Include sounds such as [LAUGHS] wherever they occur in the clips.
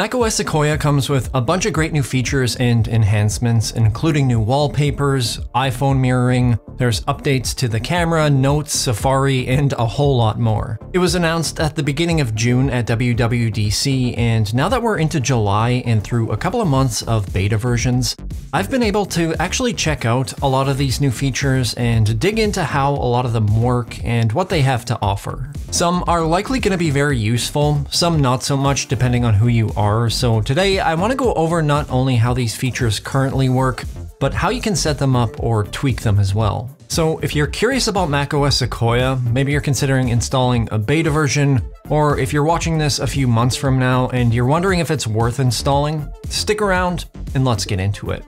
macOS Sequoia comes with a bunch of great new features and enhancements, including new wallpapers, iPhone mirroring, there's updates to the camera, notes, Safari, and a whole lot more. It was announced at the beginning of June at WWDC, and now that we're into July and through a couple of months of beta versions, I've been able to actually check out a lot of these new features and dig into how a lot of them work and what they have to offer. Some are likely going to be very useful, some not so much depending on who you are, so today I want to go over not only how these features currently work, but how you can set them up or tweak them as well. So if you're curious about macOS Sequoia, maybe you're considering installing a beta version, or if you're watching this a few months from now and you're wondering if it's worth installing, stick around and let's get into it.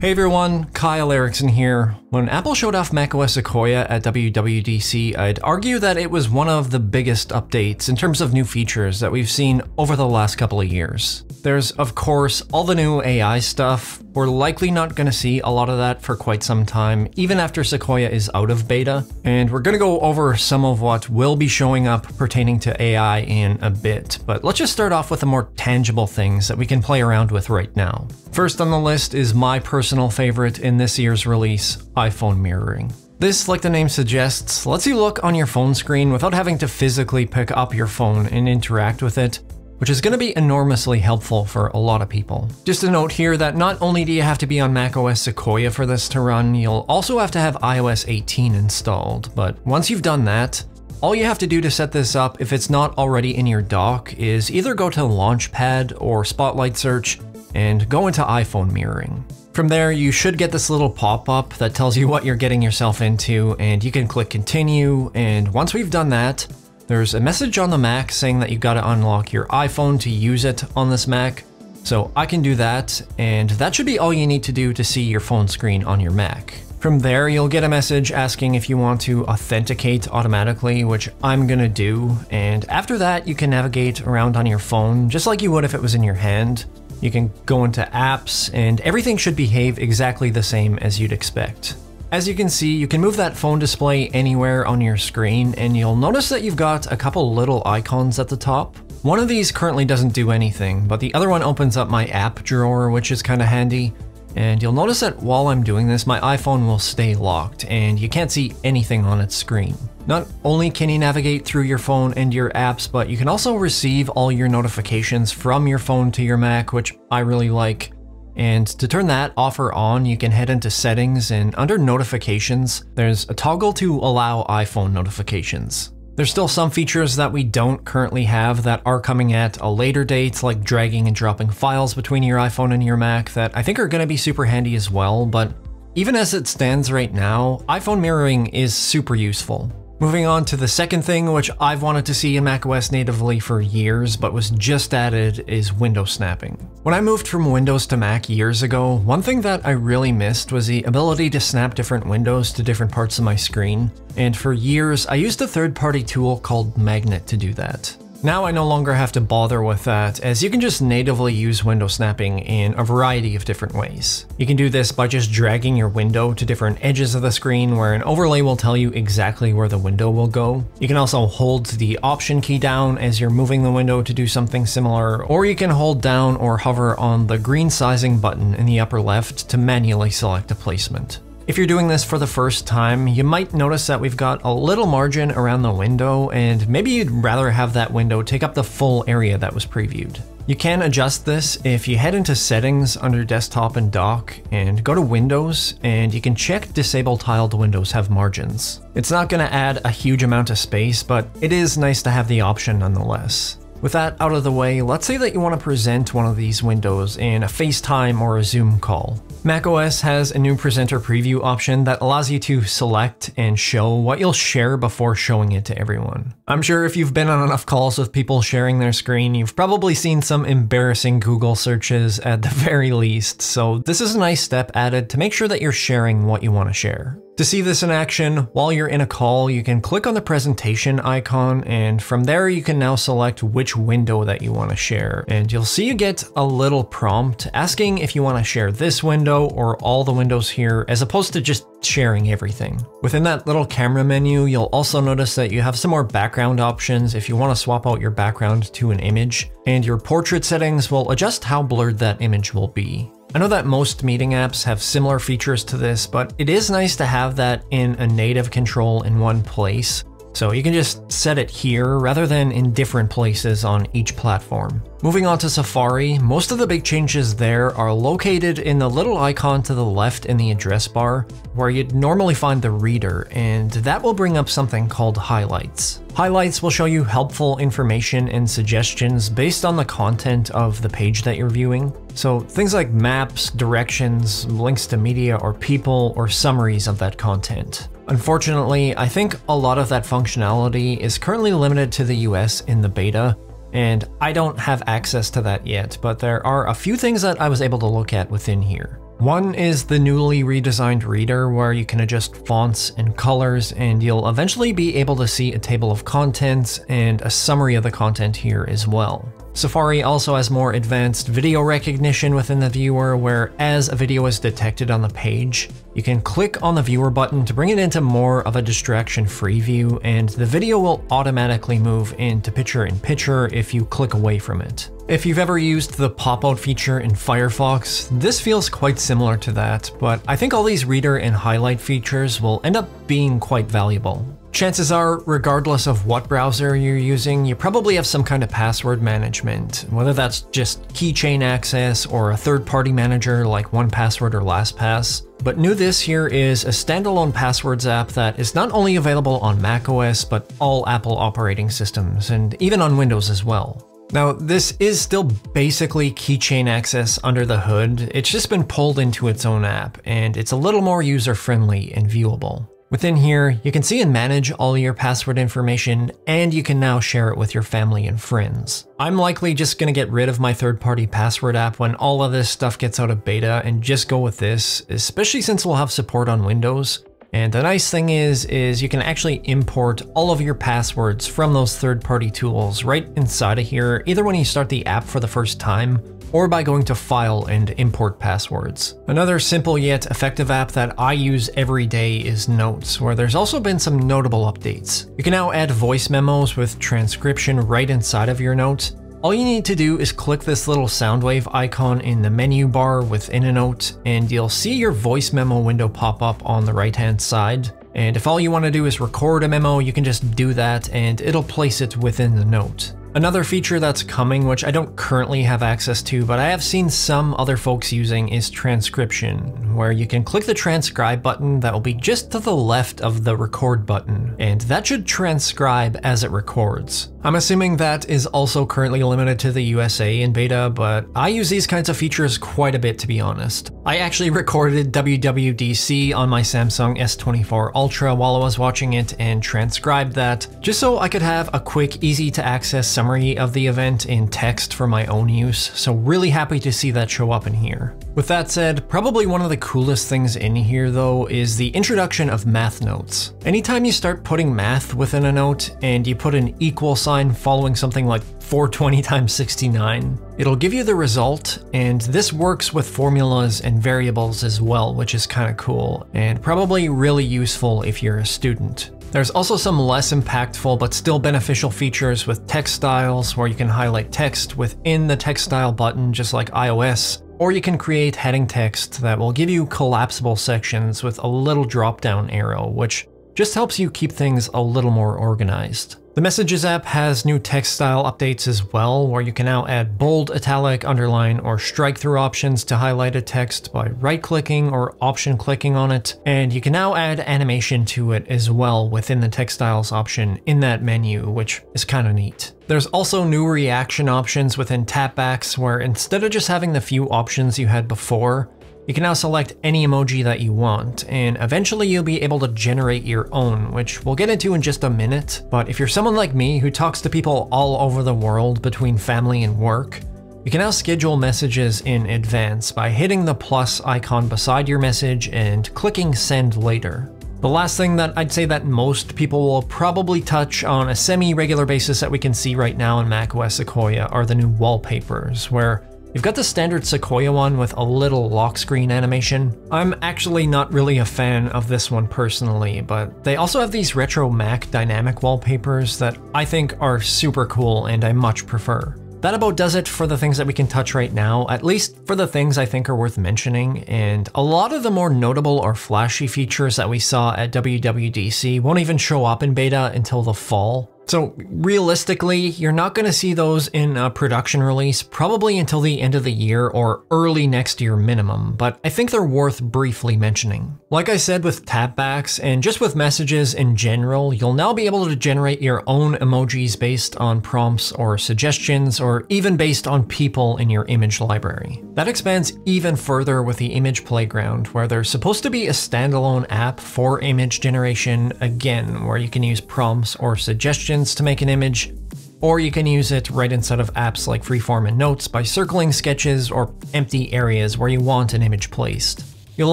Hey everyone, Kyle Erickson here. When Apple showed off macOS Sequoia at WWDC, I'd argue that it was one of the biggest updates in terms of new features that we've seen over the last couple of years. There's, of course, all the new AI stuff. We're likely not going to see a lot of that for quite some time, even after Sequoia is out of beta. And we're going to go over some of what will be showing up pertaining to AI in a bit. But let's just start off with the more tangible things that we can play around with right now. First on the list is my personal favorite in this year's release, iPhone mirroring. This, like the name suggests, lets you look on your phone screen without having to physically pick up your phone and interact with it, which is going to be enormously helpful for a lot of people. Just a note here that not only do you have to be on macOS Sequoia for this to run, you'll also have to have iOS 18 installed, but once you've done that, all you have to do to set this up, if it's not already in your dock, is either go to Launchpad or Spotlight Search and go into iPhone mirroring. From there, you should get this little pop-up that tells you what you're getting yourself into, and you can click continue, and once we've done that, there's a message on the Mac saying that you've gotta unlock your iPhone to use it on this Mac. So I can do that, and that should be all you need to do to see your phone screen on your Mac. From there, you'll get a message asking if you want to authenticate automatically, which I'm gonna do, and after that, you can navigate around on your phone just like you would if it was in your hand. You can go into apps, and everything should behave exactly the same as you'd expect. As you can see, you can move that phone display anywhere on your screen, and you'll notice that you've got a couple little icons at the top. One of these currently doesn't do anything, but the other one opens up my app drawer, which is kind of handy. And you'll notice that while I'm doing this, my iPhone will stay locked, and you can't see anything on its screen. Not only can you navigate through your phone and your apps, but you can also receive all your notifications from your phone to your Mac, which I really like. And to turn that off or on, you can head into settings and under notifications, there's a toggle to allow iPhone notifications. There's still some features that we don't currently have that are coming at a later date, like dragging and dropping files between your iPhone and your Mac that I think are going to be super handy as well, but even as it stands right now, iPhone mirroring is super useful. Moving on to the second thing, which I've wanted to see in macOS natively for years, but was just added, is window snapping. When I moved from Windows to Mac years ago, one thing that I really missed was the ability to snap different windows to different parts of my screen, and for years I used a third-party tool called Magnet to do that. Now I no longer have to bother with that, as you can just natively use window snapping in a variety of different ways. You can do this by just dragging your window to different edges of the screen where an overlay will tell you exactly where the window will go. You can also hold the option key down as you're moving the window to do something similar, or you can hold down or hover on the green sizing button in the upper left to manually select a placement. If you're doing this for the first time, you might notice that we've got a little margin around the window, and maybe you'd rather have that window take up the full area that was previewed. You can adjust this if you head into settings under desktop and dock and go to windows and you can check disable tiled windows have margins. It's not going to add a huge amount of space, but it is nice to have the option nonetheless. With that out of the way, let's say that you want to present one of these windows in a FaceTime or a Zoom call. macOS has a new presenter preview option that allows you to select and show what you'll share before showing it to everyone. I'm sure if you've been on enough calls with people sharing their screen, you've probably seen some embarrassing Google searches at the [LAUGHS] very least, so this is a nice step added to make sure that you're sharing what you want to share. To see this in action, while you're in a call, you can click on the presentation icon and from there you can now select which window that you want to share. And you'll see you get a little prompt asking if you want to share this window or all the windows here as opposed to just sharing everything. Within that little camera menu, you'll also notice that you have some more background options if you want to swap out your background to an image, and your portrait settings will adjust how blurred that image will be. I know that most meeting apps have similar features to this, but it is nice to have that in a native control in one place. So you can just set it here rather than in different places on each platform. Moving on to Safari, most of the big changes there are located in the little icon to the left in the address bar, where you'd normally find the reader, and that will bring up something called highlights. Highlights will show you helpful information and suggestions based on the content of the page that you're viewing. So things like maps, directions, links to media or people, or summaries of that content. Unfortunately, I think a lot of that functionality is currently limited to the US in the beta, and I don't have access to that yet, but there are a few things that I was able to look at within here. One is the newly redesigned reader where you can adjust fonts and colors and you'll eventually be able to see a table of contents and a summary of the content here as well. Safari also has more advanced video recognition within the viewer where as a video is detected on the page, you can click on the viewer button to bring it into more of a distraction-free view and the video will automatically move into picture-in-picture -picture if you click away from it. If you've ever used the pop-out feature in Firefox, this feels quite similar to that, but I think all these reader and highlight features will end up being quite valuable. Chances are, regardless of what browser you're using, you probably have some kind of password management, whether that's just keychain access or a third-party manager like 1Password or LastPass. But new this here is a standalone passwords app that is not only available on macOS, but all Apple operating systems, and even on Windows as well. Now, this is still basically keychain access under the hood, it's just been pulled into its own app, and it's a little more user-friendly and viewable. Within here, you can see and manage all your password information, and you can now share it with your family and friends. I'm likely just gonna get rid of my third-party password app when all of this stuff gets out of beta and just go with this, especially since we'll have support on Windows. And the nice thing is, is you can actually import all of your passwords from those third-party tools right inside of here, either when you start the app for the first time, or by going to File and Import Passwords. Another simple yet effective app that I use every day is Notes, where there's also been some notable updates. You can now add voice memos with transcription right inside of your notes, all you need to do is click this little Soundwave icon in the menu bar within a note, and you'll see your voice memo window pop up on the right hand side. And if all you want to do is record a memo, you can just do that and it'll place it within the note. Another feature that's coming, which I don't currently have access to, but I have seen some other folks using, is transcription, where you can click the transcribe button that will be just to the left of the record button, and that should transcribe as it records. I'm assuming that is also currently limited to the USA in beta, but I use these kinds of features quite a bit to be honest. I actually recorded WWDC on my Samsung S24 Ultra while I was watching it and transcribed that, just so I could have a quick, easy to access summary of the event in text for my own use, so really happy to see that show up in here. With that said, probably one of the coolest things in here though is the introduction of math notes. Anytime you start putting math within a note and you put an equal sign following something like 420 times 69, it'll give you the result, and this works with formulas and variables as well, which is kind of cool, and probably really useful if you're a student. There's also some less impactful but still beneficial features with text styles where you can highlight text within the text style button just like iOS, or you can create heading text that will give you collapsible sections with a little drop down arrow, which just helps you keep things a little more organized. The Messages app has new text style updates as well, where you can now add bold, italic, underline, or strike through options to highlight a text by right clicking or option clicking on it. And you can now add animation to it as well within the text styles option in that menu, which is kind of neat. There's also new reaction options within tapbacks where instead of just having the few options you had before, you can now select any emoji that you want, and eventually you'll be able to generate your own, which we'll get into in just a minute. But if you're someone like me who talks to people all over the world between family and work, you can now schedule messages in advance by hitting the plus icon beside your message and clicking send later. The last thing that I'd say that most people will probably touch on a semi-regular basis that we can see right now in macOS Sequoia are the new wallpapers, where You've got the standard Sequoia one with a little lock screen animation. I'm actually not really a fan of this one personally, but they also have these retro Mac dynamic wallpapers that I think are super cool and I much prefer. That about does it for the things that we can touch right now, at least for the things I think are worth mentioning, and a lot of the more notable or flashy features that we saw at WWDC won't even show up in beta until the fall. So realistically, you're not going to see those in a production release probably until the end of the year or early next year minimum, but I think they're worth briefly mentioning. Like I said with tapbacks and just with messages in general, you'll now be able to generate your own emojis based on prompts or suggestions or even based on people in your image library. That expands even further with the image playground where there's supposed to be a standalone app for image generation again, where you can use prompts or suggestions to make an image, or you can use it right inside of apps like Freeform and Notes by circling sketches or empty areas where you want an image placed. You'll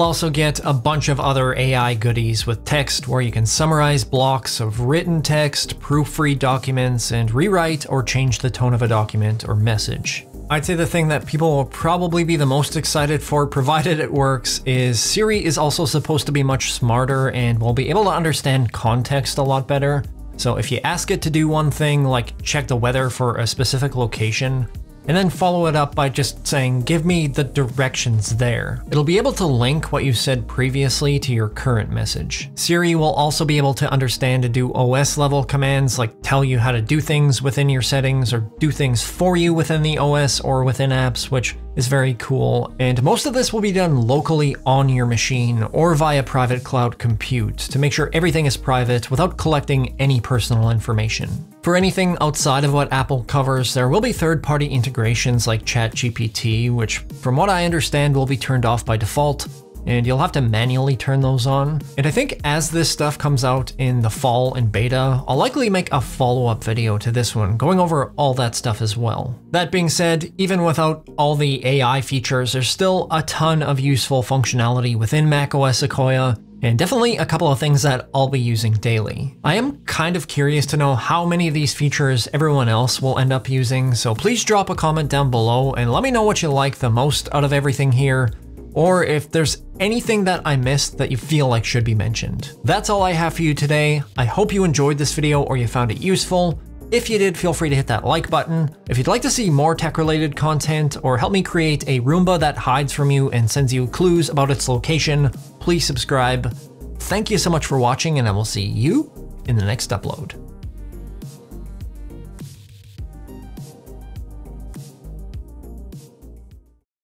also get a bunch of other AI goodies with text where you can summarize blocks of written text, proofread documents, and rewrite or change the tone of a document or message. I'd say the thing that people will probably be the most excited for, provided it works, is Siri is also supposed to be much smarter and will be able to understand context a lot better. So if you ask it to do one thing, like check the weather for a specific location, and then follow it up by just saying, give me the directions there. It'll be able to link what you said previously to your current message. Siri will also be able to understand and do OS level commands like tell you how to do things within your settings or do things for you within the OS or within apps, which is very cool. And most of this will be done locally on your machine or via private cloud compute to make sure everything is private without collecting any personal information. For anything outside of what Apple covers, there will be third-party integrations like ChatGPT, which from what I understand will be turned off by default, and you'll have to manually turn those on. And I think as this stuff comes out in the fall and beta, I'll likely make a follow-up video to this one, going over all that stuff as well. That being said, even without all the AI features, there's still a ton of useful functionality within macOS Sequoia, and definitely a couple of things that I'll be using daily. I am kind of curious to know how many of these features everyone else will end up using, so please drop a comment down below and let me know what you like the most out of everything here, or if there's anything that I missed that you feel like should be mentioned. That's all I have for you today. I hope you enjoyed this video or you found it useful. If you did, feel free to hit that like button. If you'd like to see more tech-related content or help me create a Roomba that hides from you and sends you clues about its location, please subscribe. Thank you so much for watching and I will see you in the next upload.